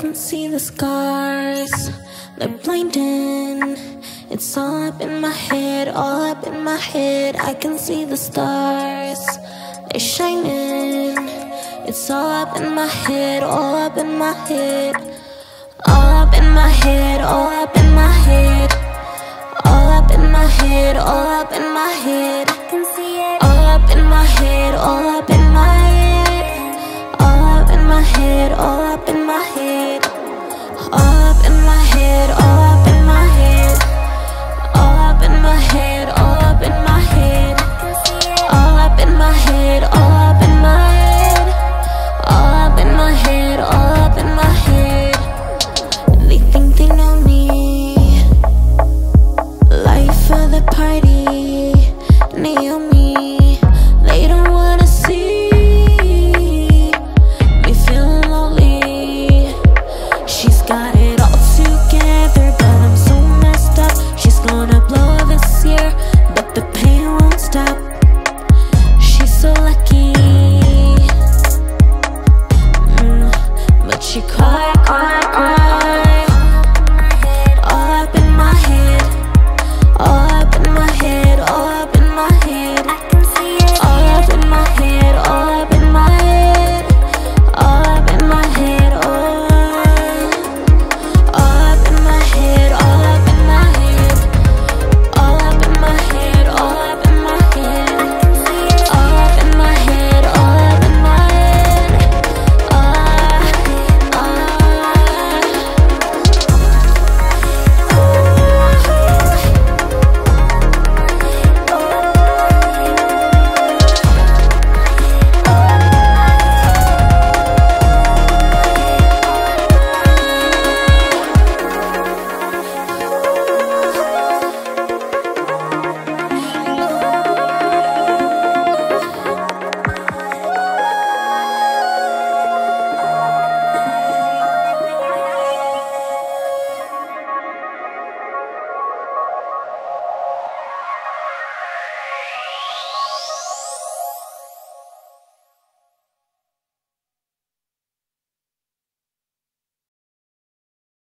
can see the scars, they're blinding. It's all up in my head, all up in my head. I can see the stars, they're shining. It's all up in my head, all up in my head. All up in my head, all up in my head. All up in my head, all up in my head. I can see it. All up in my head, all up in my head. All up in my head, all up in my head. she cried